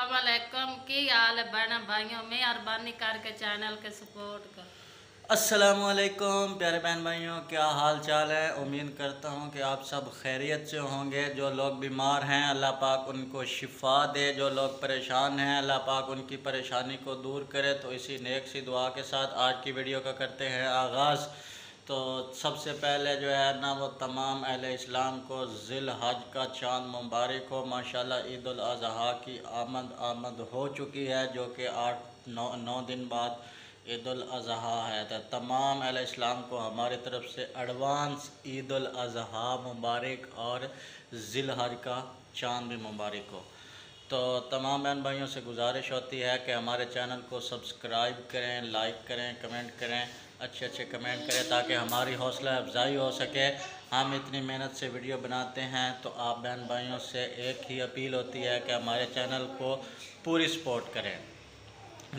अस्सलाम वालेकुम की हाल बहन भाइयों मेहरबानी करके चैनल के सपोर्ट कर। अस्सलाम वालेकुम प्यारे बहन भाइयों, क्या हाल चाल है? उम्मीद करता हूँ कि आप सब खैरियत से होंगे। जो लोग बीमार हैं, अल्लाह पाक उनको शिफा दे। जो लोग परेशान हैं, अल्लाह पाक उनकी परेशानी को दूर करे। तो इसी नेक सी दुआ के साथ आज की वीडियो का करते हैं आगाज़। तो सबसे पहले जो है ना वो तमाम अहल इस्लाम को ज़िल हज का चाँद मुबारक हो। माशाल्लाह ईद अज़हा की आमद आमद हो चुकी है, जो कि आठ, नौ नौ दिन बाद ईद अज़हा है। तो तमाम अहल इस्लाम को हमारी तरफ़ से एडवांस ईद अज़हा मुबारक और ज़िल हज का चाँद भी मुबारक हो। तो तमाम बहन भाइयों से गुजारिश होती है कि हमारे चैनल को सब्सक्राइब करें, लाइक करें, कमेंट करें। अच्छे अच्छे कमेंट करें ताकि हमारी हौसला अफजाई हो सके। हम इतनी मेहनत से वीडियो बनाते हैं तो आप बहन भाइयों से एक ही अपील होती है कि हमारे चैनल को पूरी सपोर्ट करें।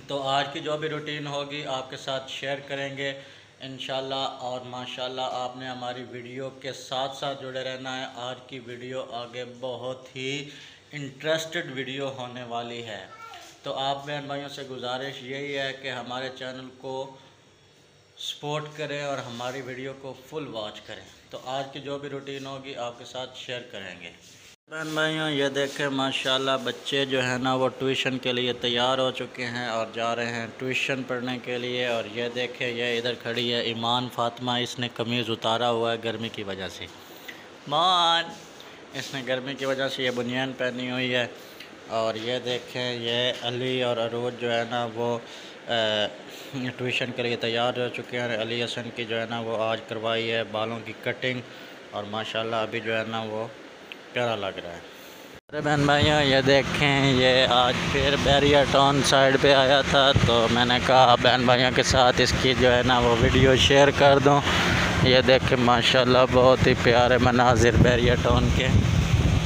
तो आज की जो भी रूटीन होगी, आपके साथ शेयर करेंगे। इन और माशाल्लाह आपने हमारी वीडियो के साथ साथ जुड़े रहना है। आज की वीडियो आगे बहुत ही इंटरेस्टेड वीडियो होने वाली है। तो आप बहन भाइयों से गुजारिश यही है कि हमारे चैनल को सपोर्ट करें और हमारी वीडियो को फुल वॉच करें। तो आज की जो भी रूटीन होगी, आपके साथ शेयर करेंगे। बहन भाइयों, ये देखें, माशाल्लाह, बच्चे जो है ना, वो ट्यूशन के लिए तैयार हो चुके हैं और जा रहे हैं ट्यूशन पढ़ने के लिए। और ये देखें, ये इधर खड़ी है ईमान फातिमा, इसने कमीज़ उतारा हुआ है गर्मी की वजह से। मान इसने गर्मी की वजह से ये बुनियान पहनी हुई है। और ये देखें, ये अली और अरूज जो है ना, वो ट्यूशन के लिए तैयार हो चुके हैं अली हसन की जो है ना, वो आज करवाई है बालों की कटिंग और माशाल्लाह अभी जो है ना, वो प्यारा लग रहा है। अरे बहन भाइयों, ये देखें, ये आज फिर बैरिया टाउन साइड पे आया था तो मैंने कहा, बहन भाइयों के साथ इसकी जो है ना, वो वीडियो शेयर कर दूँ। ये देखें, माशाल्लाह बहुत ही प्यारे मनाजिर बैरिया टाउन के।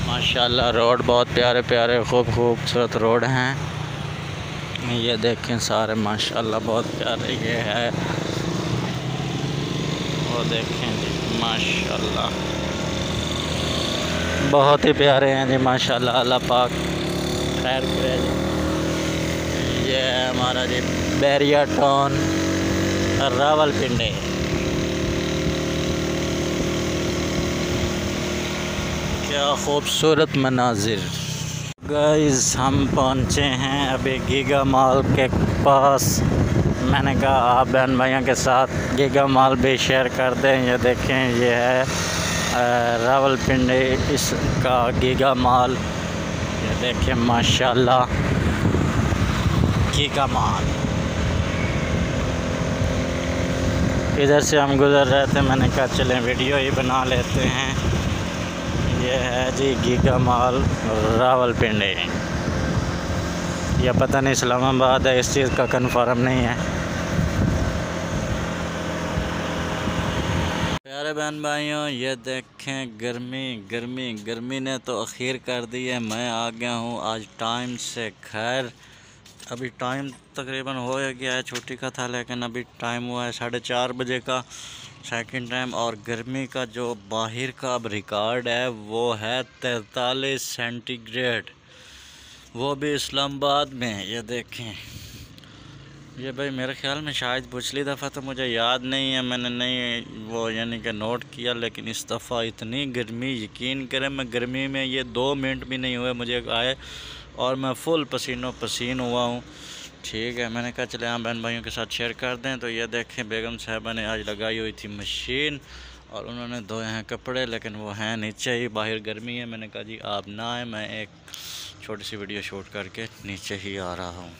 माशाल्लाह, रोड बहुत प्यारे प्यारे, खूब खूबसूरत रोड हैं। ये देखें सारे, माशाल्लाह, बहुत प्यारे ये है। वो देखें जी, माशाल्लाह। बहुत ही प्यारे हैं जी, माशाल्लाह, अल्लाह पाक खैर करे ये है हमारा जी बैरिया टाउन, रावलपिंडी। क्या खूबसूरत मनाजिर। गाइस हम पहुँचे हैं अभी गीगा मॉल के पास। मैंने कहा, आप बहन भाइयों के साथ गीगा मॉल भी शेयर कर दें। ये देखें, ये है रावलपिंडी इसका गीगा मॉल ये देखें, माशाल्लाह गीगा मॉल इधर से हम गुज़र रहे थे, मैंने कहा, चलें, वीडियो ही बना लेते हैं। ये है जी गीगा मॉल रावलपिंडी। यह पता नहीं इस्लामाबाद है, इस चीज़ का कन्फर्म नहीं है। प्यारे बहन भाइयों, ये देखें गर्मी गर्मी गर्मी ने तो अखीर कर दी है, मैं आ गया हूँ, आज टाइम से खैर। अभी टाइम तकरीबन हो गया है, छुट्टी का था, लेकिन अभी टाइम हुआ है साढ़े चार बजे का। सेकंड टाइम और गर्मी का जो बाहर का अब रिकॉर्ड है, वो है तैतालीस सेंटीग्रेड वो भी इस्लामाबाद में, ये देखें। ये भाई मेरे ख्याल में शायद पिछली दफ़ा तो मुझे याद नहीं है, मैंने नहीं वो यानी कि नोट किया, लेकिन इस दफ़ा इतनी गर्मी, यकीन करें मैं गर्मी में ये दो मिनट भी नहीं हुए, मुझे आए और मैं फुल पसीनों पसीन हुआ हूँ। ठीक है, मैंने कहा, चले हम बहन भाइयों के साथ शेयर कर दें। तो ये देखें, बेगम साहबा ने आज लगाई हुई थी मशीन और उन्होंने धोए हैं कपड़े, लेकिन वो हैं नीचे ही, बाहर गर्मी है। मैंने कहा, जी, आप ना आए, मैं एक छोटी सी वीडियो शूट करके नीचे ही आ रहा हूँ।